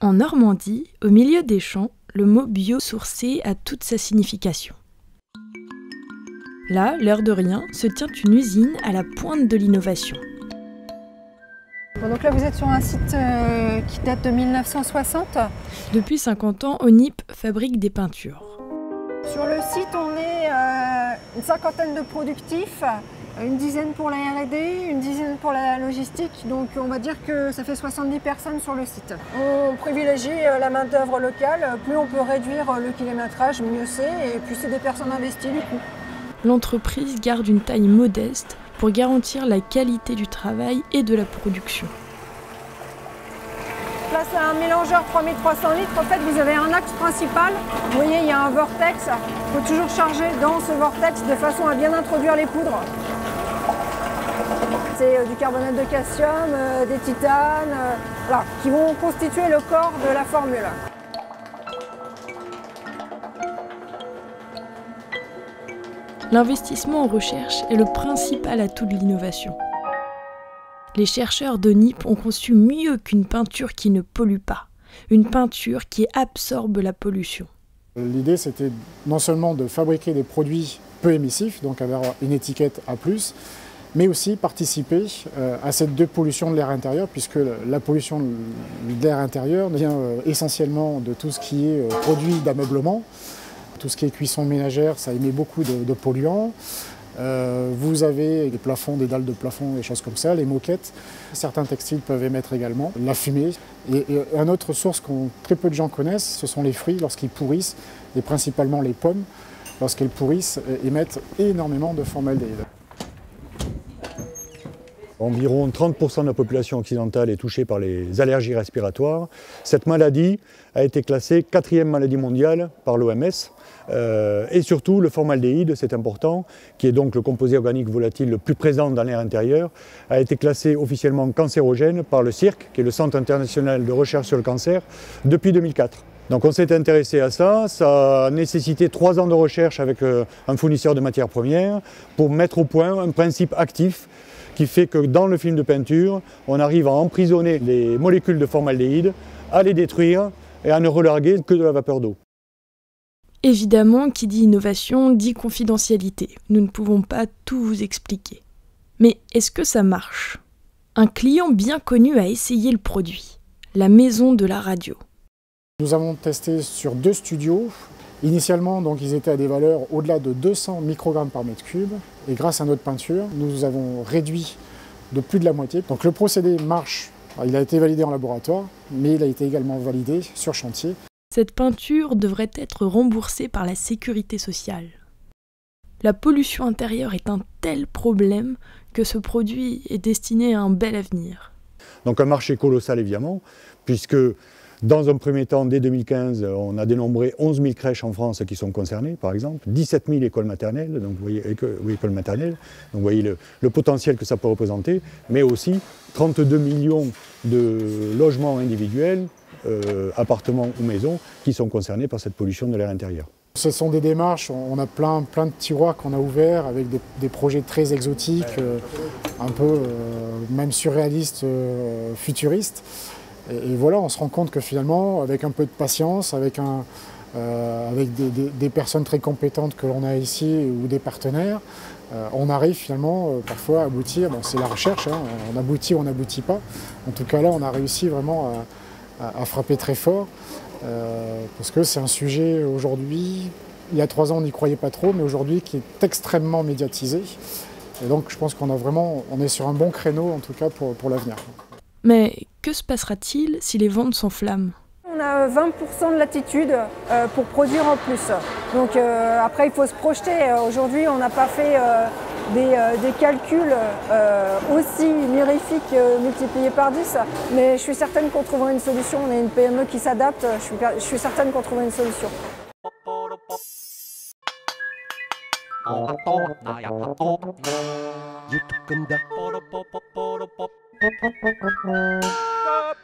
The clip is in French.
En Normandie, au milieu des champs, le mot biosourcé a toute sa signification. Là, l'air de rien, se tient une usine à la pointe de l'innovation. donc là, vous êtes sur un site euh, qui date de 1960. Depuis 50 ans, ONIP fabrique des peintures. Sur le site, on est euh, une cinquantaine de productifs, une dizaine pour la R&D, une dizaine pour la logistique. Donc on va dire que ça fait 70 personnes sur le site. On privilégie euh, la main d'œuvre locale. Plus on peut réduire le kilométrage, mieux c'est. Et puis c'est des personnes investies du coup l'entreprise garde une taille modeste pour garantir la qualité du travail et de la production. Là, c'est un mélangeur 3300 litres. En fait, vous avez un axe principal. Vous voyez, il y a un vortex. Il faut toujours charger dans ce vortex de façon à bien introduire les poudres. C'est euh, du carbonate de calcium, euh, des titanes, euh, qui vont constituer le corps de la formule. L'investissement en recherche est le principal atout de l'innovation. Les chercheurs de NIP ont conçu mieux qu'une peinture qui ne pollue pas, une peinture qui absorbe la pollution. L'idée c'était non seulement de fabriquer des produits peu émissifs, donc avoir une étiquette A+, mais aussi participer euh, à cette dépollution de l'air intérieur, puisque la pollution de l'air intérieur vient euh, essentiellement de tout ce qui est euh, produit d'ameublement, tout ce qui est cuisson ménagère, ça émet beaucoup de, polluants. Vous avez des plafonds, des dalles de plafond, des choses comme ça, les moquettes. Certains textiles peuvent émettre également la fumée. Et, et une autre source que très peu de gens connaissent, ce sont les fruits lorsqu'ils pourrissent, et principalement les pommes, lorsqu'elles pourrissent, émettent énormément de formaldéhyde. Environ 30% de la population occidentale est touchée par les allergies respiratoires. Cette maladie a été classée quatrième maladie mondiale par l'OMS. Euh, et surtout, le formaldéhyde, c'est important, qui est donc le composé organique volatile le plus présent dans l'air intérieur, a été classé officiellement cancérogène par le CIRC, qui est le Centre international de recherche sur le cancer, depuis 2004. Donc on s'est intéressé à ça, ça a nécessité trois ans de recherche avec euh, un fournisseur de matières premières pour mettre au point un principe actif qui fait que dans le film de peinture, on arrive à emprisonner les molécules de formaldéhyde, à les détruire et à ne relarguer que de la vapeur d'eau. Évidemment, qui dit innovation dit confidentialité. Nous ne pouvons pas tout vous expliquer. Mais est-ce que ça marche? Un client bien connu a essayé le produit, la maison de la radio. Nous avons testé sur deux studios Initialement, donc, ils étaient à des valeurs au-delà de 200 microgrammes par mètre cube. Et grâce à notre peinture, nous avons réduit de plus de la moitié. Donc le procédé marche. Il a été validé en laboratoire, mais il a été également validé sur chantier. Cette peinture devrait être remboursée par la sécurité sociale. La pollution intérieure est un tel problème que ce produit est destiné à un bel avenir. Donc un marché colossal évidemment, puisque dans un premier temps, dès 2015, on a dénombré 11 000 crèches en France qui sont concernées, par exemple, 17 000 écoles maternelles, donc vous voyez, écoles maternelles, donc vous voyez le, potentiel que ça peut représenter, mais aussi 32 millions de logements individuels, euh, appartements ou maisons, qui sont concernés par cette pollution de l'air intérieur. Ce sont des démarches, on a plein, plein de tiroirs qu'on a ouverts avec des, projets très exotiques, euh, un peu euh, même surréalistes, futuristes. Et, voilà, on se rend compte que finalement, avec un peu de patience, avec, euh, des, personnes très compétentes que l'on a ici ou des partenaires, euh, on arrive finalement euh, parfois à aboutir, c'est la recherche, hein, on aboutit ou on n'aboutit pas. En tout cas là, on a réussi vraiment à, frapper très fort, parce que c'est un sujet aujourd'hui, il y a trois ans on n'y croyait pas trop, mais aujourd'hui qui est extrêmement médiatisé. Et donc je pense qu'on a vraiment, on est sur un bon créneau en tout cas pour, pour l'avenir. Mais que se passera-t-il si les ventes s'enflamment on a 20% de latitude euh, pour produire en plus. Donc euh, après, il faut se projeter. Aujourd'hui, on n'a pas fait euh, des, calculs aussi mirifiques multipliés par 10, mais je suis certaine qu'on trouvera une solution. On est une PME qui s'adapte. Je suis, certaine qu'on trouvera une solution. Stop.